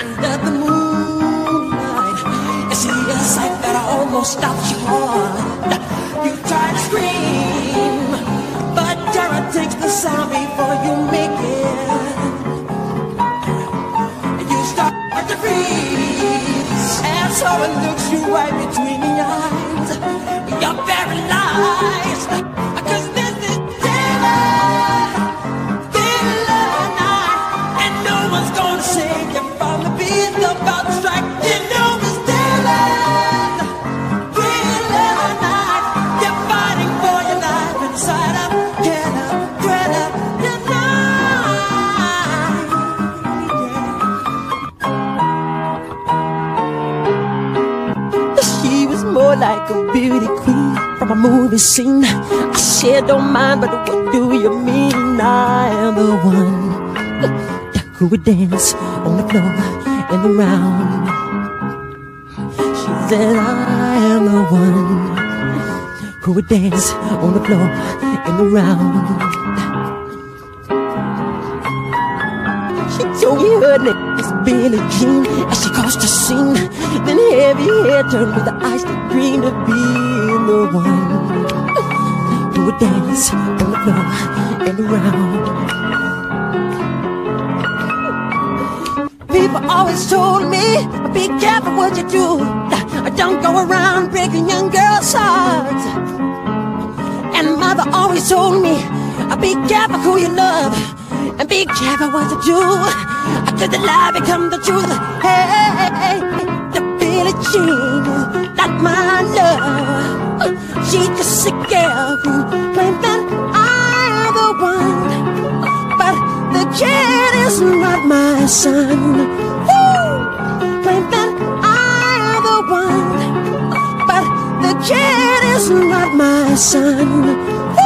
Under the moonlight, you see a sight that almost stops your heart. You try to scream, but terror takes the sound before you make it. And you start to freeze, and so it looks you right between the eyes. You're paralyzed, said, don't mind, but what do you mean? I am the one who would dance on the floor and around. She said, I am the one who would dance on the floor and around. She told me her name is Billie Jean as she crossed the scene. Then heavy hair turned with the eyes that green to be the one dance floor and around. People always told me, be careful what you do. Don't go around breaking young girls' hearts. And mother always told me, be careful who you love. And be careful what you do. Cause the lie become the truth. Hey, the Billie Jean, not my love. She's just a girl who the kid is not my son. Claim that I'm the one. But the kid is not my son. Woo!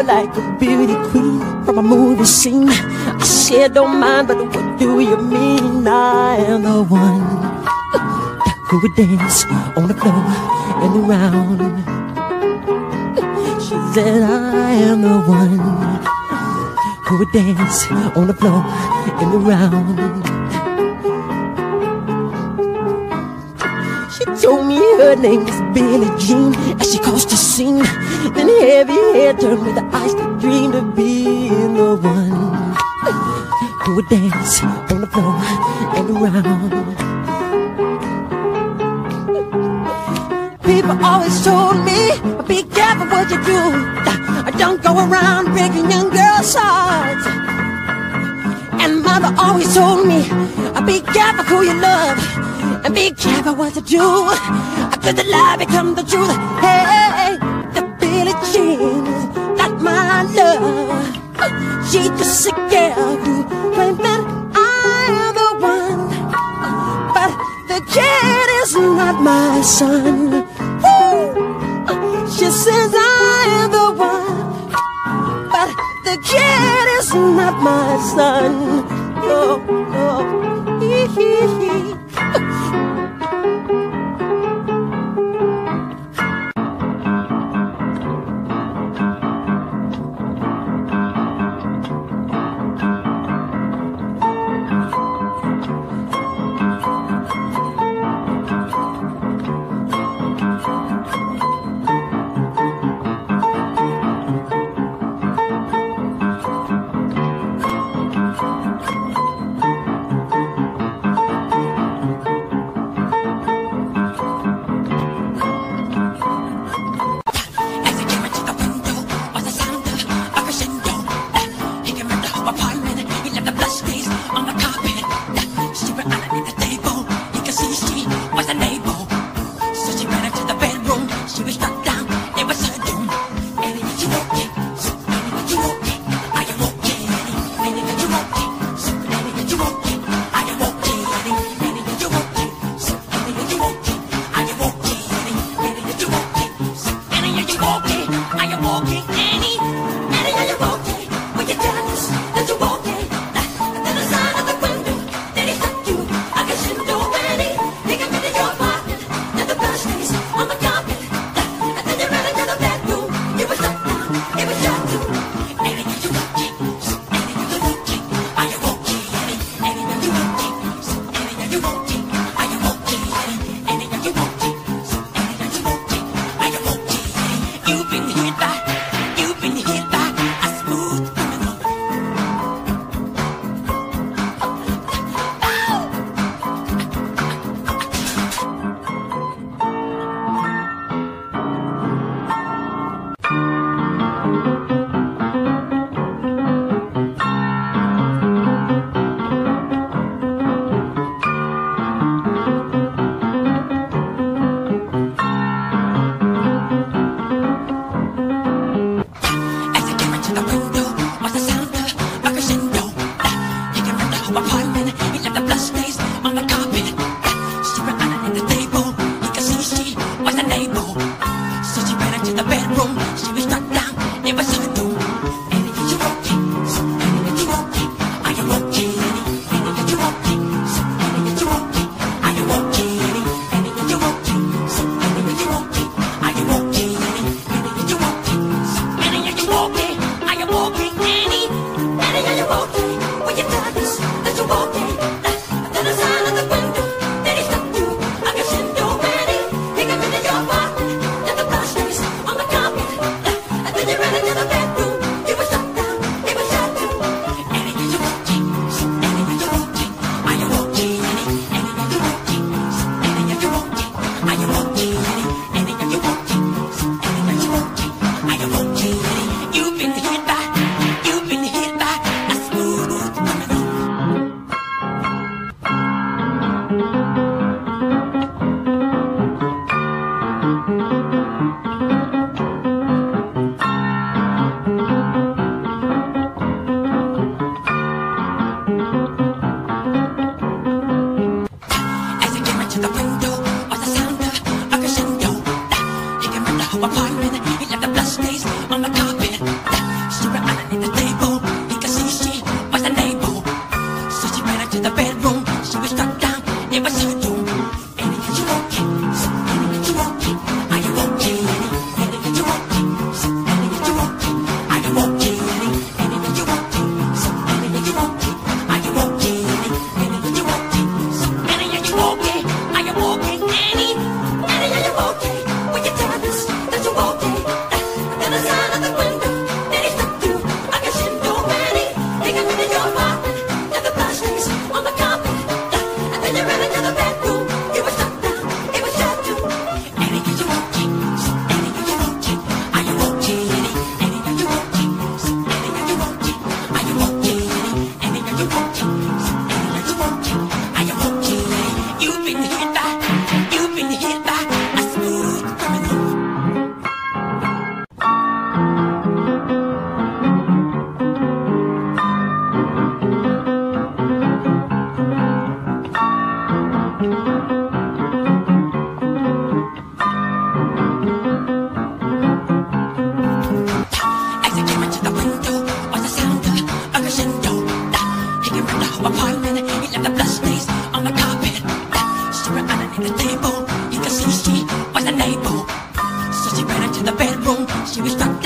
Like a beauty queen from a movie scene. I said, don't mind, but what do you mean? I am the one who would dance on the floor and around. She said, I am the one who would dance on the floor and around. She told me her name was Billie Jean, and she calls a scene. Then heavy head turned with the eyes to dreamed of being the one who would dance on the floor and around. People always told me, be careful what you do. Don't go around breaking young girls' hearts. And mother always told me, be careful who you love. And be careful what you do. Could the lie become the truth? Hey. She's was a girl who claimed that I'm the one, but the kid is not my son. 響した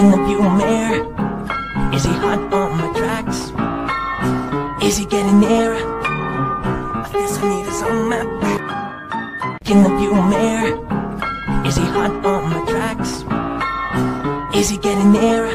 in the view mirror? Is he hot on my tracks? Is he getting nearer? I guess I need his own map. In the view mirror, is he hot on my tracks? Is he getting nearer?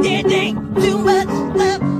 It ain't too much love,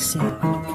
me